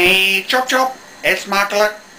Chop chop, it's Marklet.